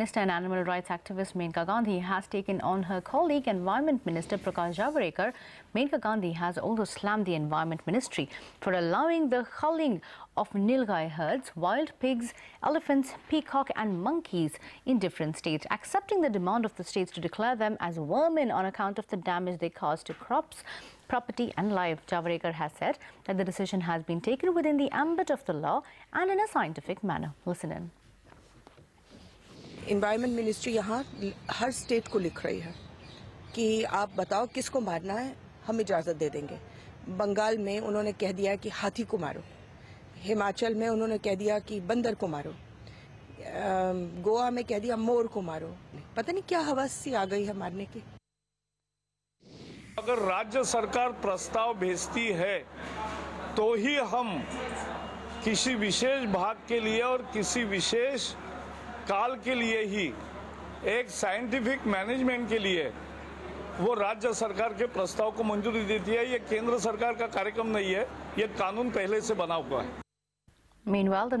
Minister and animal rights activist Menka Gandhi has taken on her colleague Environment Minister Prakash Javadekar. Menka Gandhi has also slammed the Environment Ministry for allowing the culling of nilgai herds, wild pigs, elephants, peacock and monkeys in different states, accepting the demand of the states to declare them as vermin on account of the damage they cause to crops, property and life. Javadekar has said that the decision has been taken within the ambit of the law and in a scientific manner. Listen in. Environment ministry यहाँ हर state को लिख रही है कि आप बताओ किसको मारना है, हम इजाज़त दे देंगे। बंगाल में उन्होंने कह दिया कि हाथी को मारो। हिमाचल में उन्होंने कह दिया कि बंदर को मारो। गोवा में कह दिया मोर को मारो। पता नहीं क्या हवस सी आ गई है मारने की। अगर राज्य सरकार प्रस्ताव भेजती है तो ही हम किसी विशेष भाग के लिए और किसी विशेष काल के लिए ही एक साइंटिफिक मैनेजमेंट के लिए वो राज्य सरकार के प्रस्ताव को मंजूरी देती है। ये केंद्र सरकार का कार्यक्रम नहीं है ये कानून पहले से बना हुआ है। Meanwhile, the